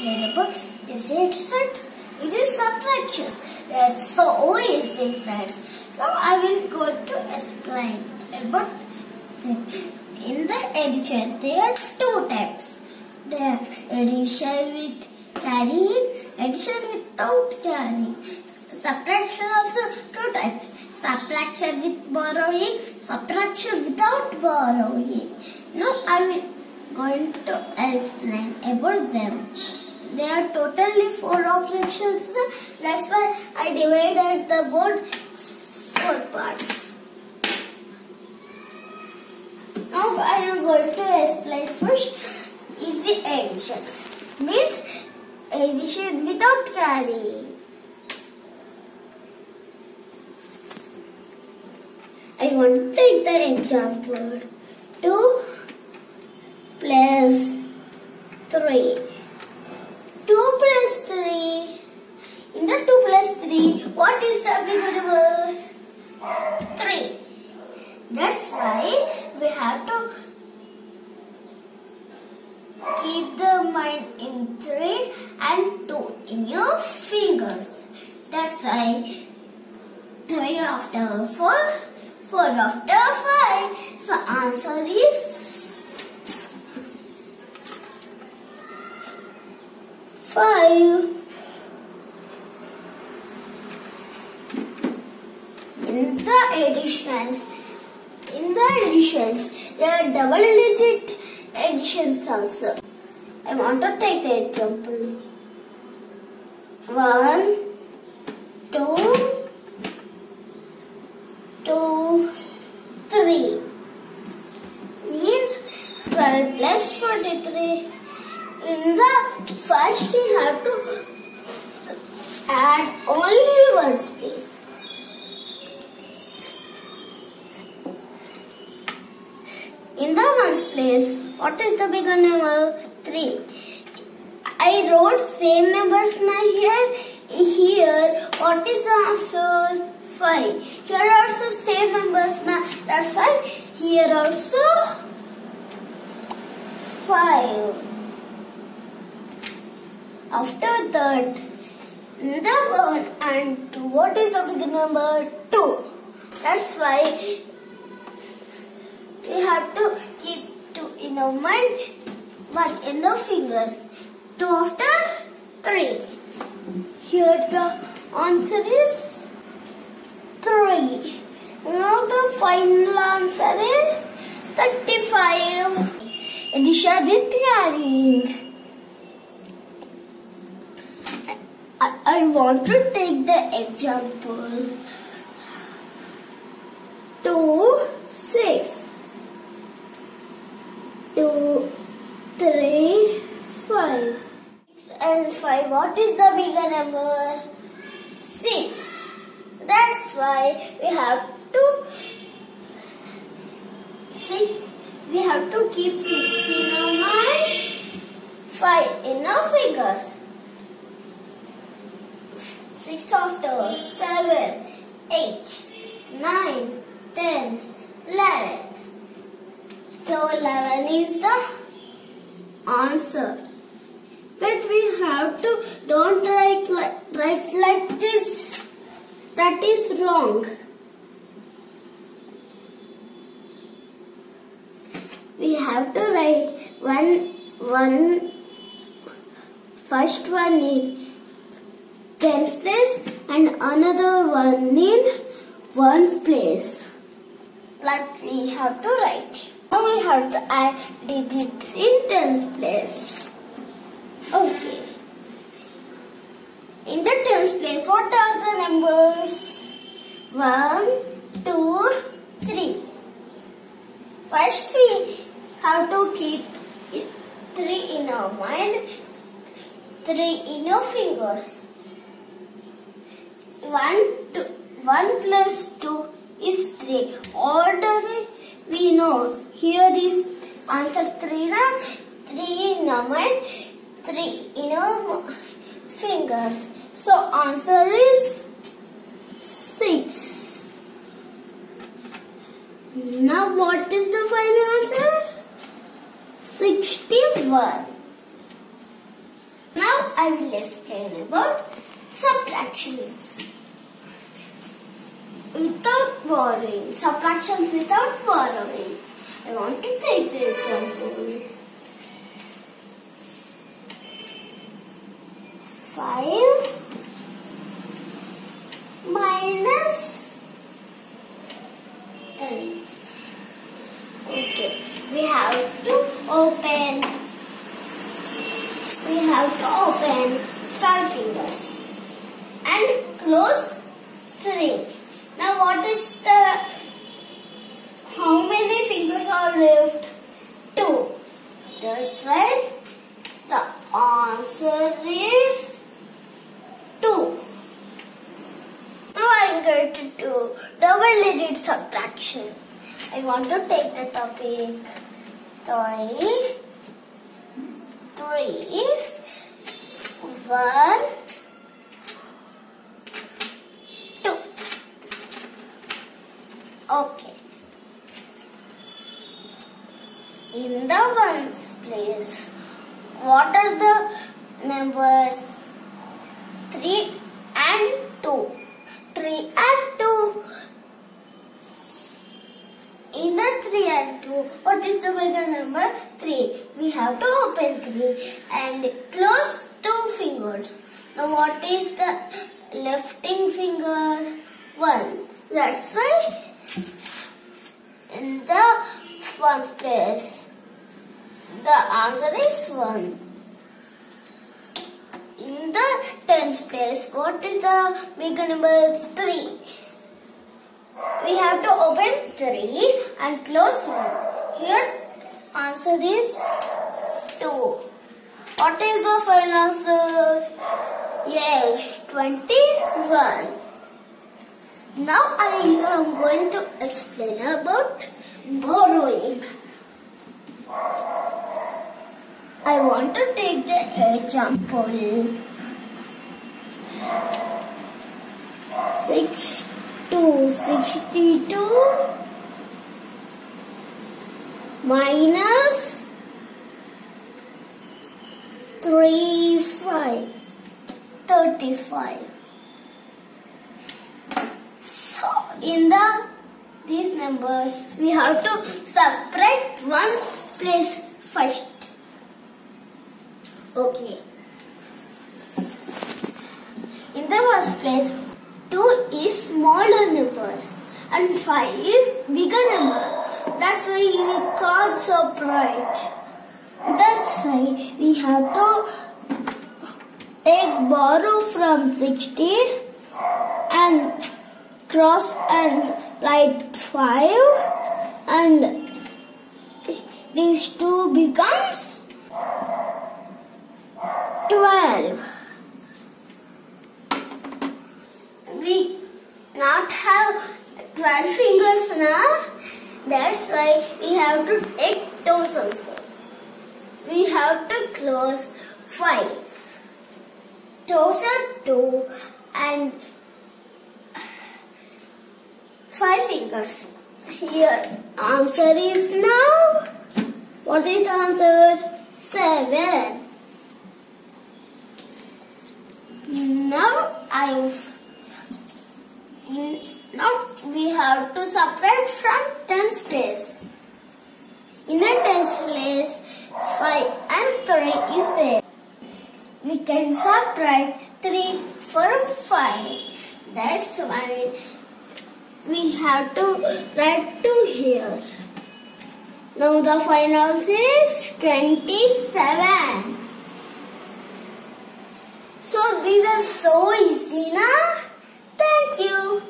explainable. Is it? It is subtractions. That's so easy, friends. Now I will go to explain about. In the addition, there are two types. There addition with carrying, addition without carrying. Subtraction also two types. Subtraction with borrowing, subtraction without borrowing. Now I will going to explain about them. There are totally four operations. That's why I divided the board four parts. Now I am going to explain first easy additions. Means addition without carrying. I want to take the example. 2 plus 3. 2 plus 3. In the 2 plus 3, what the bigger number? 3. That's why we have to keep the mind in 3 and 2 in your fingers. That's why 3 after 4, 4 after 5. So answer is 5. Additions, in the additions, there are double digit additions also. I want to take the example. One, two, two, three. Means 12 plus 43. In the first you have to add only one space. In the ones place, the bigger number? 3. I wrote same numbers now here. Here, what is answer? 5. Here also same numbers now. That's why here also 5. After that, the 1 and 2. What is the bigger number? 2. That's why we have to keep in mind, one in the finger. Two after three. Here the answer is three. Now the final answer is 35. Addition with carrying. I, I want to take the example. 2, 6 two, three, five. Six and five. What is the bigger number? Six. That's why we have to six. We have to keep six in our mind, five in our fingers. Six after seven, eight, nine, ten, eleven. So 11 is the answer. But we have to don't write like, write like this. That is wrong. We have to write one one first one in tens place and another one in ones place. Like we have to write. Now we have to add digits in tens place. Okay. In the tens place, what are the numbers? One, two, three. First we have to keep three in our mind, three in your fingers. One, two, one plus two is three. Order we know. Here is answer 3 na 3 in our 3 in our fingers. So answer is 6 now what is the final answer? 61 now Now I will explain about subtractions without borrowing. Subtraction without borrowing. I want to take the example. 5 minus 3. Okay, we have to open. We have to open 5 fingers and close 3 what is the how many fingers are left? Two. That's right. The answer is two. Now I'm going to do double-digit subtraction. I want to take the topic three, three, one, two. Okay. In the ones place, what are the numbers? Three and two. Three and two. In the 3 and 2, what is the bigger number? 3. We have to open 3 and close 2 fingers. Now what is the lifting finger? 1. That's why in the first place, the answer is 1. In the tens place, what is the bigger number? 3 we have to open 3 and close 1. Here answer is 2. What is the final answer? Yes, 21. Now I am going to explain about borrowing. I want to take the example 6 to 62 minus 3 5 35 in the these numbers we have to subtract one's place first. Okay. In the first place 2 is smaller number and 5 is bigger number. That's why we can't subtract. That's why we have to take borrow from 60 and cross and write 5 and these 2 becomes 12. we not have 12 fingers now. That's why we have to take toes also. We have to close 5. Toes are 2 and 5 fingers. Here answer is now. What is answer? 7. Now I've now we have to separate from tens place. In a tens place, 5 and 3 is there. We can subtract 3 from 5. That's why we have to write 2 here. Now the final is 27. So these are so easy now. Thank you.